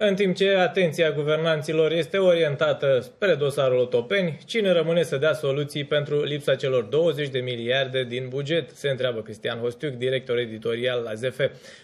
În timp ce atenția guvernanților este orientată spre dosarul Otopeni, cine rămâne să dea soluții pentru lipsa celor 20 de miliarde din buget, se întreabă Cristian Hostiuc, director editorial la ZF.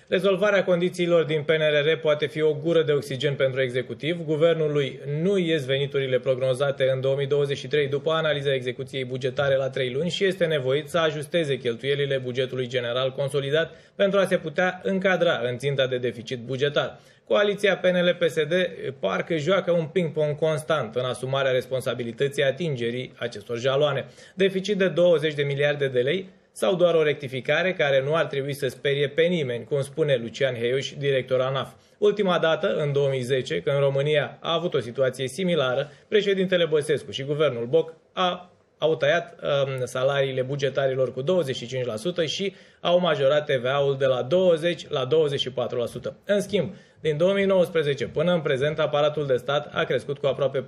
Rezolvarea condițiilor din PNRR poate fi o gură de oxigen pentru executiv. Guvernului nu ies veniturile prognozate în 2023 după analiza execuției bugetare la 3 luni și este nevoit să ajusteze cheltuielile bugetului general consolidat pentru a se putea încadra în ținta de deficit bugetar. Coaliția PNL-PSD parcă joacă un ping-pong constant în asumarea responsabilității atingerii acestor jaloane. Deficit de 20 de miliarde de lei sau doar o rectificare care nu ar trebui să sperie pe nimeni, cum spune Lucian Heiuș, director ANAF. Ultima dată, în 2010, când România a avut o situație similară, președintele Băsescu și guvernul Boc a au tăiat um, salariile bugetarilor cu 25% și au majorat TVA-ul de la 20 la 24%. În schimb, din 2019 până în prezent, aparatul de stat a crescut cu aproape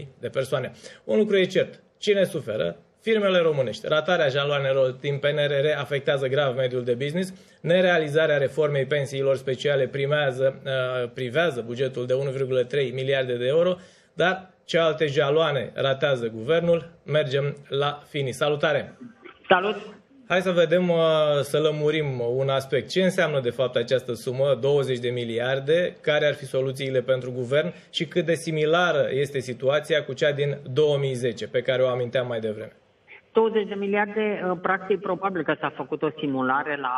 40.000 de persoane. Un lucru e cert. Cine suferă? Firmele românești. Ratarea jaloanelor din PNRR afectează grav mediul de business. Nerealizarea reformei pensiilor speciale primează, uh, privează bugetul de 1,3 miliarde de euro, dar ce alte jaloane ratează guvernul? Mergem la Fini. Salutare! Salut! Hai să vedem, uh, să lămurim un aspect. Ce înseamnă de fapt această sumă, 20 de miliarde, care ar fi soluțiile pentru guvern și cât de similară este situația cu cea din 2010, pe care o aminteam mai devreme? 20 de miliarde, uh, practic, probabil că s-a făcut o simulare la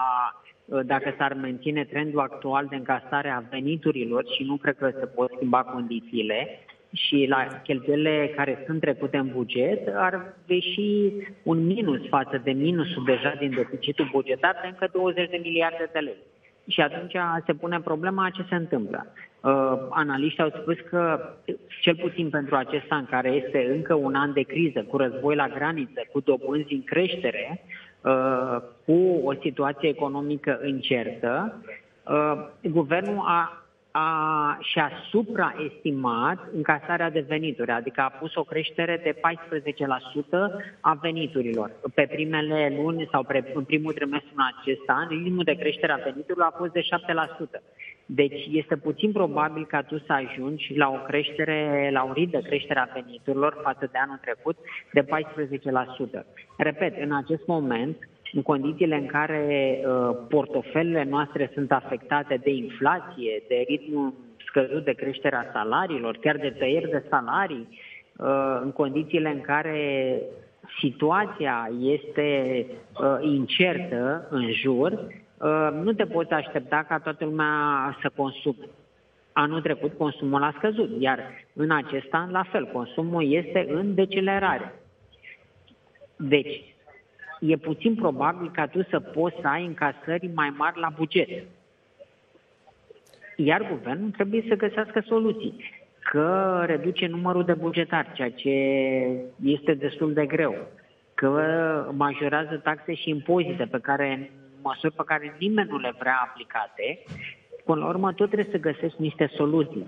uh, dacă s-ar menține trendul actual de încasare a veniturilor și nu cred că se pot schimba condițiile, și la cheltuielile care sunt trecute în buget, ar ieși un minus față de minusul deja din deficitul bugetar de încă 20 de miliarde de lei. Și atunci se pune problema ce se întâmplă. Uh, analiștii au spus că, cel puțin pentru acest an, care este încă un an de criză, cu război la graniță, cu dobânzi în creștere, uh, cu o situație economică incertă, uh, guvernul a a, și-a supraestimat încasarea de venituri, adică a pus o creștere de 14% a veniturilor. Pe primele luni sau pre, în primul trimestru în acest an, ritmul de creștere a veniturilor a fost de 7%. Deci este puțin probabil ca tu să ajungi la o creștere, la un ritm de creștere a veniturilor față de anul trecut de 14%. Repet, în acest moment, în condițiile în care uh, portofelele noastre sunt afectate de inflație, de ritmul scăzut de creșterea salariilor, chiar de tăieri de salarii, uh, în condițiile în care situația este uh, incertă în jur, uh, nu te poți aștepta ca toată lumea să consume. Anul trecut consumul a scăzut, iar în acest an la fel, consumul este în decelerare. Deci, e puțin probabil ca tu să poți să ai încasări mai mari la buget. Iar guvernul trebuie să găsească soluții. Că reduce numărul de bugetari, ceea ce este destul de greu. Că majorează taxe și impozite pe care, măsuri pe care nimeni nu le vrea aplicate. Până la urmă, tot trebuie să găsești niște soluții.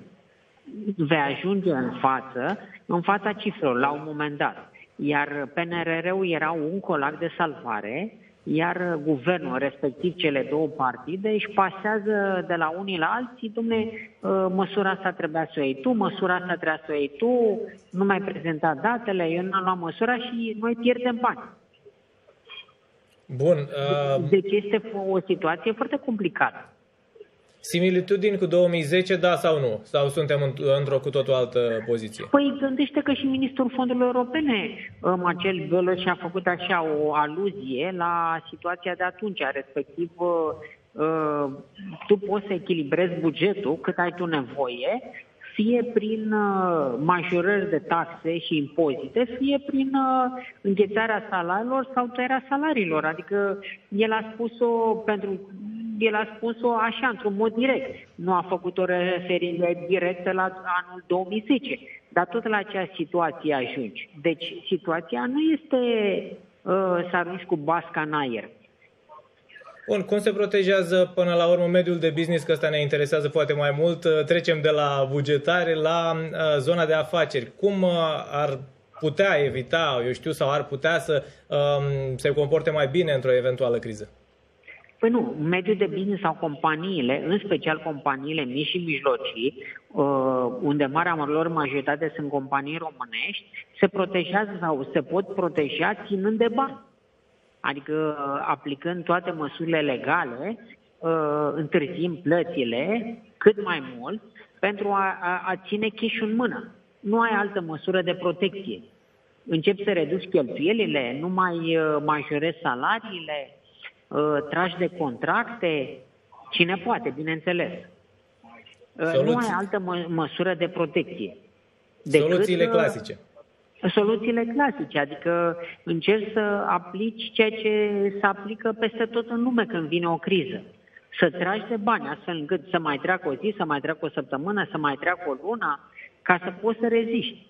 Vei ajunge în față, în fața cifrelor, la un moment dat iar PNRR-ul era un colac de salvare, iar guvernul, respectiv cele două partide, își pasează de la unii la alții, dumne, ă, măsura asta trebuia să o iei tu, măsura asta trebuia să o iei tu, nu mai prezenta datele, eu nu am luat măsura și noi pierdem bani. Bun. Uh... Deci este o situație foarte complicată. Similitudini cu 2010, da sau nu? Sau suntem într-o cu totul altă poziție? Păi gândește că și Ministrul Fondurilor Europene, Marcel Bălă, și-a făcut așa o aluzie la situația de atunci, respectiv uh, tu poți să echilibrezi bugetul cât ai tu nevoie, fie prin uh, majorări de taxe și impozite, fie prin uh, înghețarea salariilor sau tăierea salariilor. Adică el a spus-o pentru el a spus-o așa, într-un mod direct. Nu a făcut o referire directă la anul 2010, dar tot la acea situație ajungi. Deci situația nu este uh, să arunci cu basca în aer. Bun, cum se protejează până la urmă mediul de business, că ăsta ne interesează foarte mai mult. Uh, trecem de la bugetare la uh, zona de afaceri. Cum uh, ar putea evita, eu știu, sau ar putea să um, se comporte mai bine într-o eventuală criză? Păi nu, mediul de business sau companiile, în special companiile mici și mijlocii, uh, unde marea lor majoritate sunt companii românești, se protejează sau se pot proteja ținând de bani. Adică uh, aplicând toate măsurile legale, uh, întârzim plățile cât mai mult pentru a, a, a ține cash în mână. Nu ai altă măsură de protecție. Începi să reduci cheltuielile, nu mai majorezi salariile, Uh, tragi de contracte, cine poate, bineînțeles. Uh, Soluții. Nu ai altă mă, măsură de protecție. Soluțiile decât, uh, clasice. Soluțiile clasice, adică încerci să aplici ceea ce se aplică peste tot în lume când vine o criză. Să tragi de bani, astfel încât să mai treacă o zi, să mai treacă o săptămână, să mai treacă o lună, ca să poți să reziști.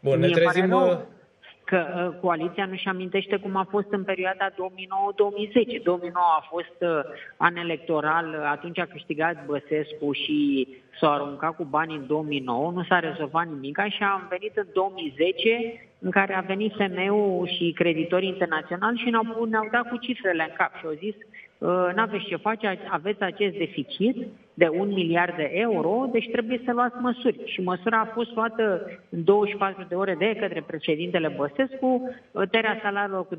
Bun, ne trezim, că uh, coaliția nu-și amintește cum a fost în perioada 2009-2010. 2009 a fost uh, an electoral, atunci a câștigat Băsescu și s-a aruncat cu bani în 2009, nu s-a rezolvat nimic și am venit în 2010 în care a venit femeul și creditorii internaționali și ne-au, ne-au dat cu cifrele în cap și au zis uh, n-aveți ce face, aveți acest deficit de un miliard de euro, deci trebuie să luați măsuri. Și măsura a fost luată în 24 de ore de către președintele Băsescu, tăierea salariilor cu 25%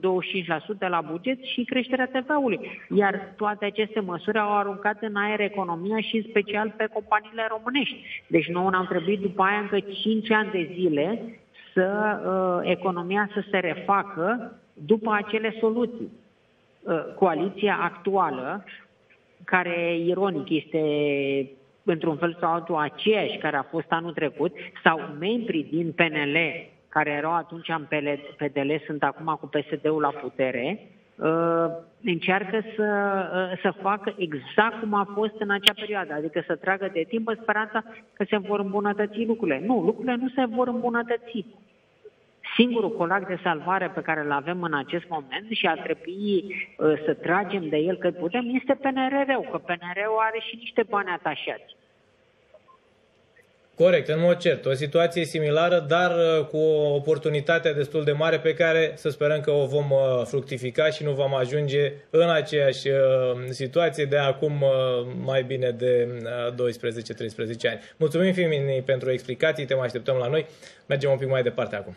la buget și creșterea TVA-ului. Iar toate aceste măsuri au aruncat în aer economia și în special pe companiile românești. Deci nouă ne-au trebuit după aia încă 5 ani de zile să uh, economia să se refacă după acele soluții. Uh, coaliția actuală, care ironic este într-un fel sau altul aceeași care a fost anul trecut, sau membrii din PNL care erau atunci în PDL, sunt acum cu PSD-ul la putere, uh, încearcă să, uh, să facă exact cum a fost în acea perioadă, adică să tragă de timp speranța că se vor îmbunătăți lucrurile. Nu, lucrurile nu se vor îmbunătăți. Singurul colac de salvare pe care îl avem în acest moment și ar trebui uh, să tragem de el cât putem este PNR-ul, că PNR-ul are și niște bani atașați. Corect, în mod cert. O situație similară, dar uh, cu o oportunitate destul de mare pe care să sperăm că o vom uh, fructifica și nu vom ajunge în aceeași uh, situație de acum mai bine de 12-13 ani. Mulțumim, Fimini, pentru explicații, te mai așteptăm la noi. Mergem un pic mai departe acum.